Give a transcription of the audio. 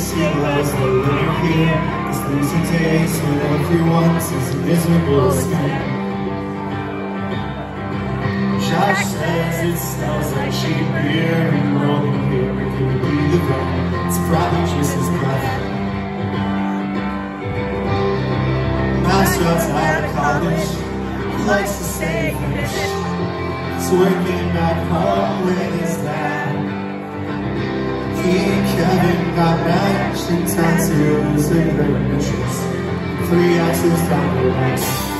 loves the living here these are days when everyone sees a miserable skin Josh says it smells like cheap beer and rolling here It could be the ground, it's probably just his breath drops out of college, he likes to stay fish He's working back home got matched and tattoos and very Three axes down the